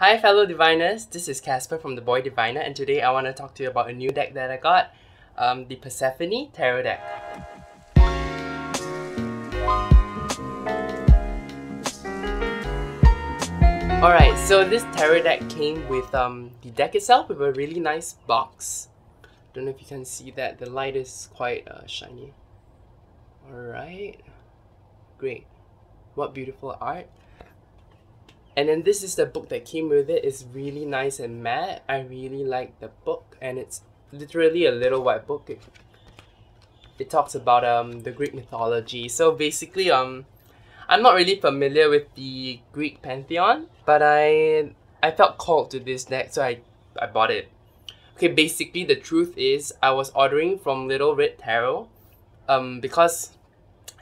Hi, fellow diviners. This is Casper from the Boy Diviner, and today I want to talk to you about a new deck that I got um, the Persephone Tarot deck. Alright, so this tarot deck came with um, the deck itself with a really nice box. Don't know if you can see that, the light is quite uh, shiny. Alright, great. What beautiful art. And then this is the book that came with it. It's really nice and matte. I really like the book and it's literally a little white book. It, it talks about um the Greek mythology. So basically um I'm not really familiar with the Greek pantheon, but I I felt called to this deck so I, I bought it. Okay, basically the truth is I was ordering from Little Red Tarot um because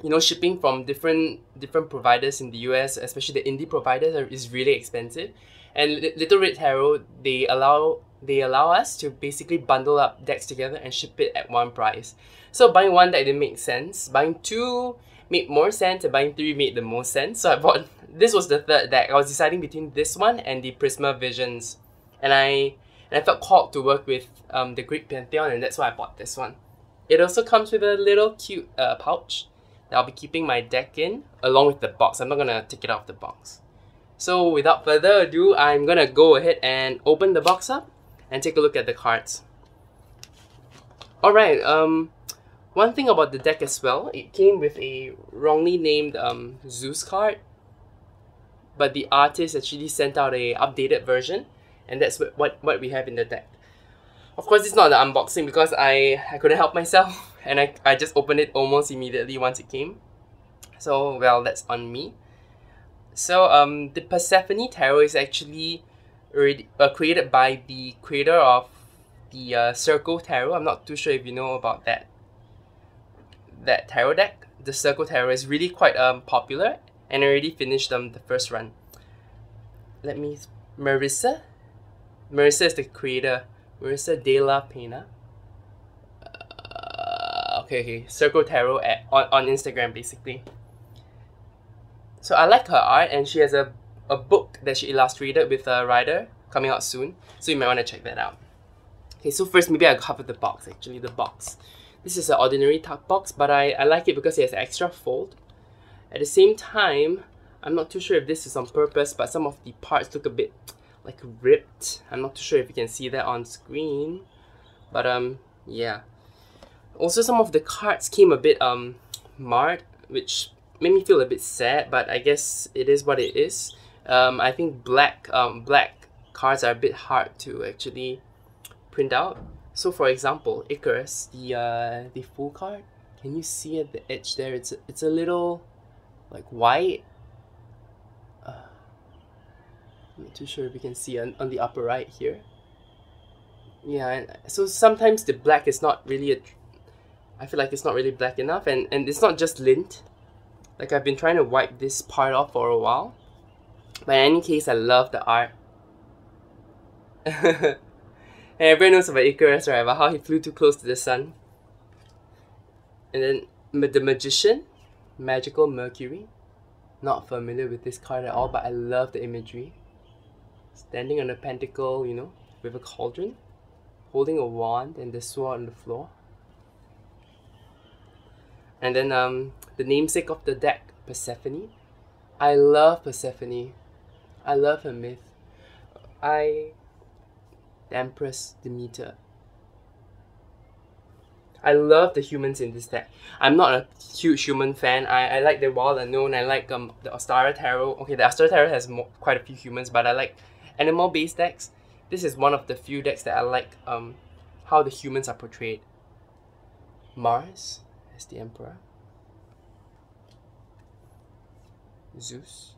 you know shipping from different different providers in the US, especially the indie providers, are, is really expensive. And Little Red Tarot they allow they allow us to basically bundle up decks together and ship it at one price. So buying one deck didn't make sense. Buying two made more sense, and buying three made the most sense. So I bought this was the third deck. I was deciding between this one and the Prisma Visions, and I and I felt called to work with um, the Greek Pantheon, and that's why I bought this one. It also comes with a little cute uh, pouch that I'll be keeping my deck in along with the box. I'm not gonna take it off the box. So without further ado, I'm gonna go ahead and open the box up and take a look at the cards. Alright, um, one thing about the deck as well, it came with a wrongly named um, Zeus card, but the artist actually sent out a updated version, and that's what, what, what we have in the deck. Of course, it's not the unboxing because I, I couldn't help myself and I, I just opened it almost immediately once it came. So, well, that's on me. So, um, the Persephone Tarot is actually already, uh, created by the creator of the uh, Circle Tarot. I'm not too sure if you know about that that tarot deck. The Circle Tarot is really quite um, popular and I already finished um, the first run. Let me... Marissa? Marissa is the creator Marissa De La Pena. Okay, okay. Circle Tarot at, on, on Instagram, basically. So I like her art, and she has a, a book that she illustrated with a writer coming out soon. So you might want to check that out. Okay, so first maybe I'll cover the box, actually, the box. This is an ordinary tuck box, but I, I like it because it has an extra fold. At the same time, I'm not too sure if this is on purpose, but some of the parts look a bit like ripped. I'm not too sure if you can see that on screen, but um, yeah. Also, some of the cards came a bit um marred, which made me feel a bit sad. But I guess it is what it is. Um, I think black um black cards are a bit hard to actually print out. So, for example, Icarus, the uh the full card. Can you see at the edge there? It's it's a little like white I'm not too sure if you can see on, on the upper right here. Yeah, so sometimes the black is not really a... I feel like it's not really black enough and, and it's not just lint. Like I've been trying to wipe this part off for a while. But in any case, I love the art. and everyone knows about Icarus, right? About how he flew too close to the sun. And then the Magician, Magical Mercury. Not familiar with this card at all, but I love the imagery standing on a pentacle, you know, with a cauldron, holding a wand and the sword on the floor. And then um, the namesake of the deck, Persephone. I love Persephone. I love her myth. I, the Empress Demeter. I love the humans in this deck. I'm not a huge human fan. I, I like the Wild Unknown. I like um the Ostara Tarot. Okay, the Ostara Tarot has quite a few humans, but I like animal based decks, this is one of the few decks that I like um, how the humans are portrayed. Mars as the Emperor. Zeus.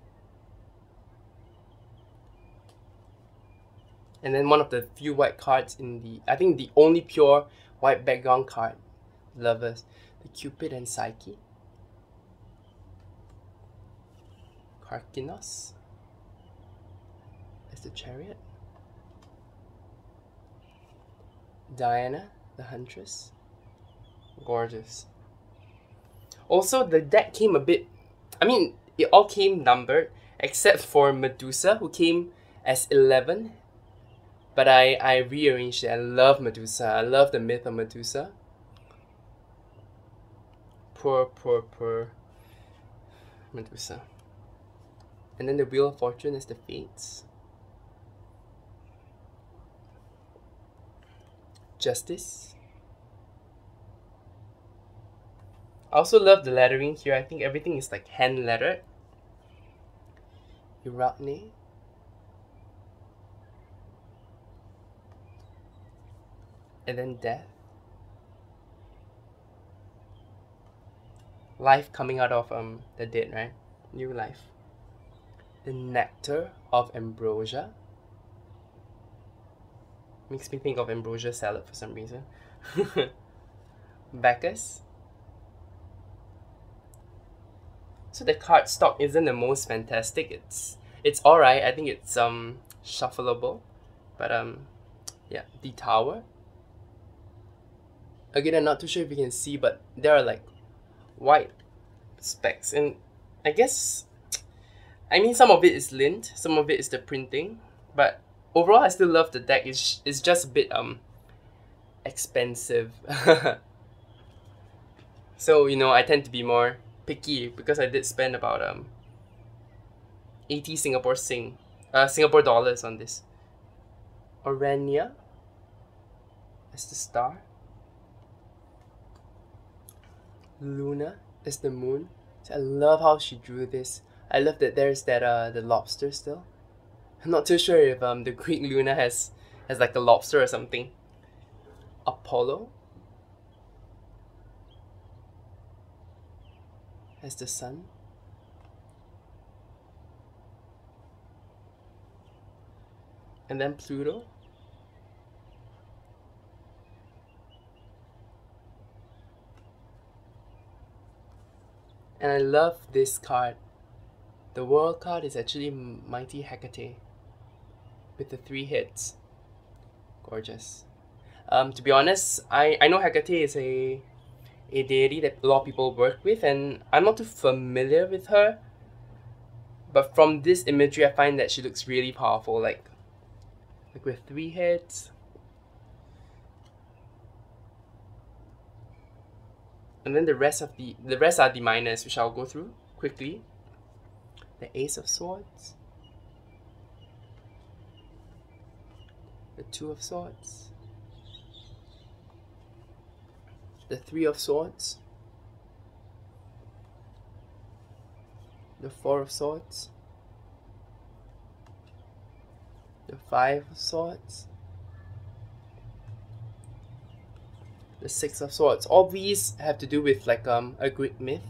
And then one of the few white cards in the, I think the only pure white background card, Lovers, the Cupid and Psyche. Karkinos is the chariot. Diana, the huntress. Gorgeous. Also, the deck came a bit. I mean, it all came numbered except for Medusa, who came as 11. but I, I rearranged it. I love Medusa. I love the myth of Medusa. Poor, poor, poor Medusa. And then the Wheel of Fortune is the Fates. Justice. I also love the lettering here. I think everything is like hand lettered. Arachne. And then death. Life coming out of um the dead, right? New life. The nectar of ambrosia. Makes me think of ambrosia salad for some reason. Bacchus. So the card stock isn't the most fantastic. It's it's alright. I think it's um shuffleable, but um yeah, the tower. Again, I'm not too sure if you can see, but there are like white specks, and I guess I mean some of it is lint, some of it is the printing, but overall I still love the deck. It's it's just a bit um expensive. so you know I tend to be more picky because I did spend about um 80 Singapore Sing uh Singapore dollars on this. Orania is the star. Luna is the moon. So I love how she drew this. I love that there's that uh the lobster still. I'm not too sure if um the Greek Luna has has like a lobster or something. Apollo as the sun. And then Pluto. And I love this card. The world card is actually Mighty Hecate with the three hits. Gorgeous. Um, to be honest, I, I know Hecate is a a deity that a lot of people work with, and I'm not too familiar with her. But from this imagery, I find that she looks really powerful, like, like with three heads. And then the rest of the the rest are the minors, which I'll go through quickly. The Ace of Swords, the Two of Swords, the Three of Swords, the Four of Swords, the Five of Swords, the Six of Swords. All these have to do with like um a Greek myth,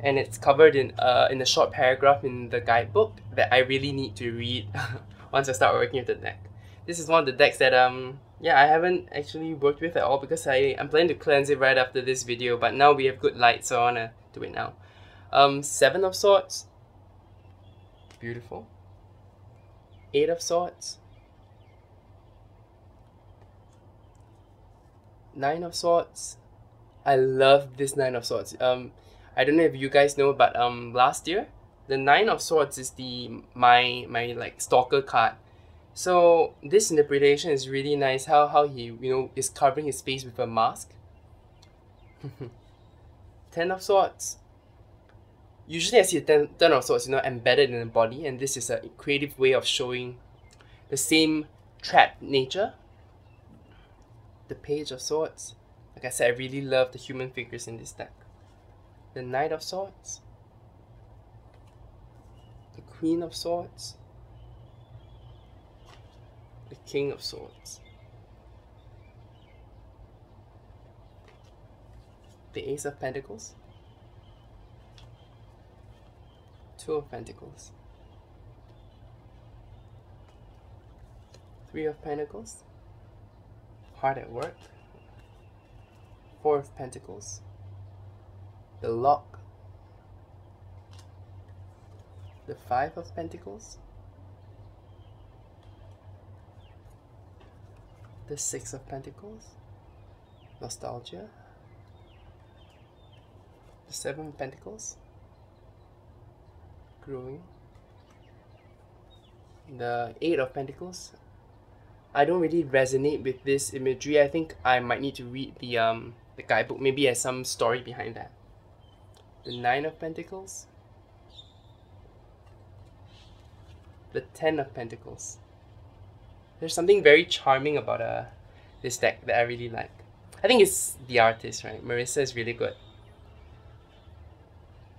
and it's covered in uh in a short paragraph in the guidebook that I really need to read once I start working with the deck. This is one of the decks that um yeah, I haven't actually worked with at all because I, I'm planning to cleanse it right after this video, but now we have good light, so I wanna do it now. Um, Seven of Swords. Beautiful. Eight of Swords. Nine of Swords. I love this Nine of Swords. Um, I don't know if you guys know, but um, last year, the Nine of Swords is the my my like stalker card so this interpretation is really nice. How how he you know is covering his face with a mask. ten of swords. Usually I see a ten, ten of swords, you know, embedded in the body, and this is a creative way of showing the same trapped nature. The page of swords. Like I said, I really love the human figures in this deck. The knight of swords. The queen of swords the King of Swords. The Ace of Pentacles. Two of Pentacles. Three of Pentacles. Hard at work. Four of Pentacles. The Lock. The Five of Pentacles. The Six of Pentacles, Nostalgia, the Seven of Pentacles, Growing, the Eight of Pentacles. I don't really resonate with this imagery. I think I might need to read the um the guidebook. Maybe has some story behind that. The Nine of Pentacles. The Ten of Pentacles. There's something very charming about uh, this deck that I really like. I think it's the artist, right? Marissa is really good.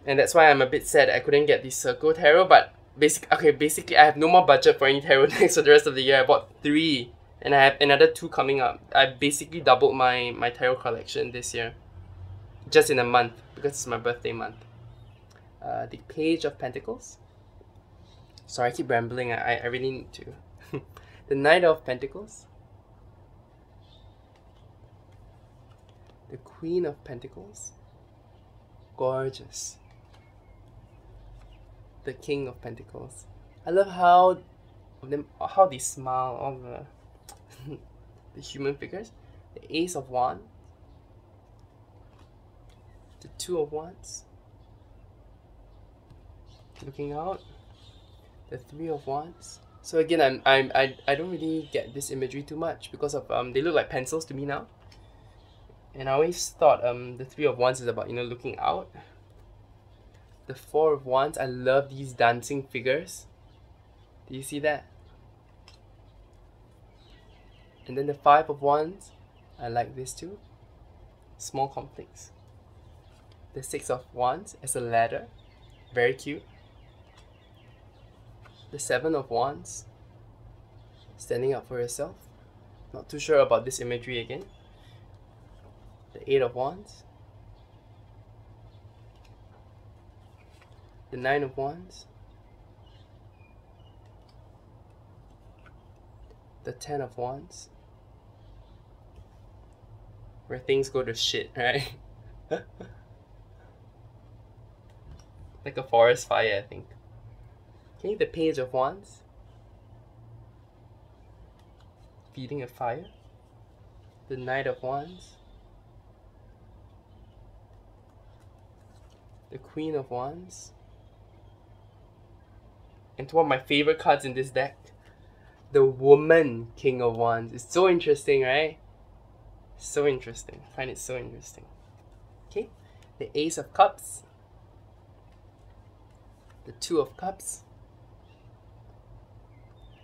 And that's why I'm a bit sad I couldn't get the Circle Tarot, but basic okay, basically I have no more budget for any tarot decks for the rest of the year. I bought three and I have another two coming up. I basically doubled my, my tarot collection this year. Just in a month, because it's my birthday month. Uh, the Page of Pentacles. Sorry, I keep rambling. I, I really need to. the Knight of Pentacles. The Queen of Pentacles. Gorgeous. The King of Pentacles. I love how them how they smile all the the human figures, the Ace of Wands, the Two of Wands, looking out, the Three of Wands. So again, I'm, I'm I, I don't really get this imagery too much because of um they look like pencils to me now. And I always thought um the Three of Wands is about you know looking out. The Four of Wands, I love these dancing figures. Do you see that? And then the Five of Wands, I like this too. Small conflicts. The Six of Wands as a ladder, very cute. The Seven of Wands, standing up for yourself. Not too sure about this imagery again. The Eight of Wands. The Nine of Wands. The Ten of Wands where things go to shit, right? like a forest fire, I think. Okay, the Page of Wands. Feeding a fire. The Knight of Wands. The Queen of Wands. And one of my favorite cards in this deck. The Woman King of Wands. It's so interesting, right? So interesting. I find it so interesting. Okay, the Ace of Cups, the Two of Cups.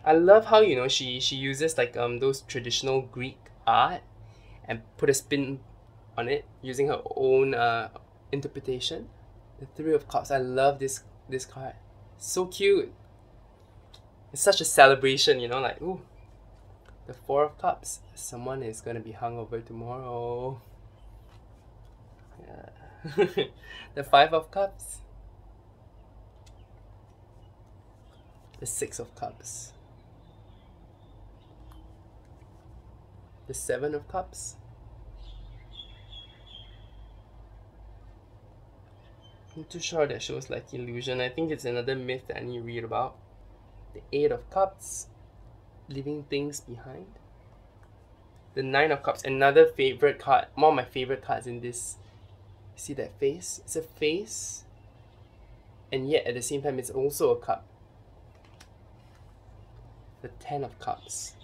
I love how you know she she uses like um those traditional Greek art and put a spin on it using her own uh, interpretation. The Three of Cups. I love this this card. So cute. It's such a celebration, you know, like ooh, the Four of Cups. Someone is going to be hungover tomorrow. Yeah. the Five of Cups. The Six of Cups. The Seven of Cups. I'm too sure that shows like illusion. I think it's another myth that I need to read about. The Eight of Cups leaving things behind. The Nine of Cups, another favorite card, one of my favorite cards in this. See that face? It's a face, and yet at the same time, it's also a cup. The Ten of Cups.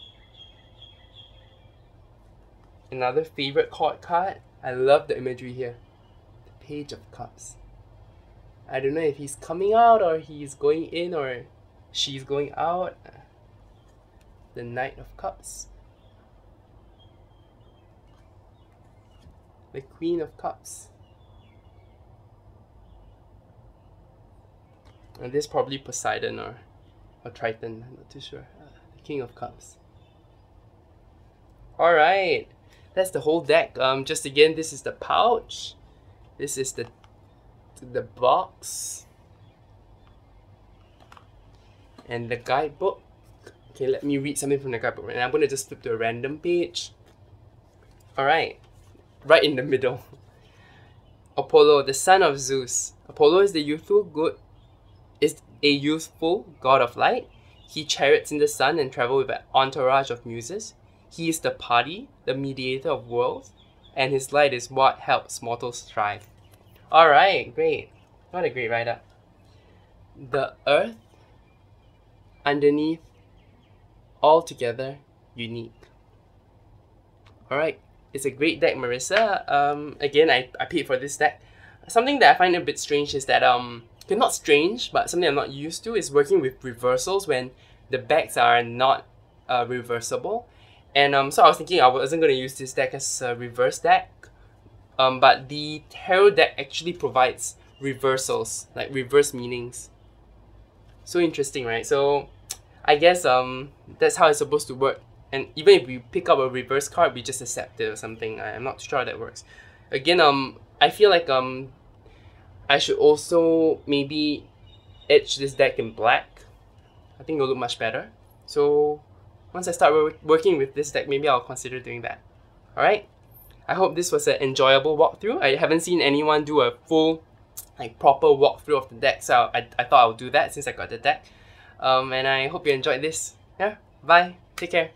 Another favorite court card. I love the imagery here. The Page of Cups. I don't know if he's coming out or he's going in or she's going out the Knight of Cups, the Queen of Cups. And this is probably Poseidon or, or Triton, I'm not too sure. Uh, the King of Cups. Alright, that's the whole deck. Um, just again, this is the pouch. This is the the box. And the guidebook. Okay, let me read something from the guidebook. And I'm going to just flip to a random page. Alright, right in the middle. Apollo, the son of Zeus. Apollo is the youthful good is a youthful god of light. He chariots in the sun and travels with an entourage of muses. He is the party, the mediator of worlds, and his light is what helps mortals thrive. Alright, great. What a great write up. The earth underneath altogether unique. Alright, it's a great deck, Marissa. Um, again, I, I paid for this deck. Something that I find a bit strange is that, um, okay, not strange, but something I'm not used to is working with reversals when the backs are not uh, reversible. And um, so I was thinking I wasn't going to use this deck as a reverse deck. Um, but the tarot deck actually provides reversals, like reverse meanings. So interesting, right? So I guess um that's how it's supposed to work. And even if we pick up a reverse card, we just accept it or something. I, I'm not sure how that works. Again, um, I feel like um, I should also maybe etch this deck in black. I think it'll look much better. So once I start working with this deck, maybe I'll consider doing that. Alright? I hope this was an enjoyable walkthrough. I haven't seen anyone do a full, like proper walkthrough of the deck, so I, I thought I would do that since I got the deck. Um, and I hope you enjoyed this. Yeah, bye. Take care.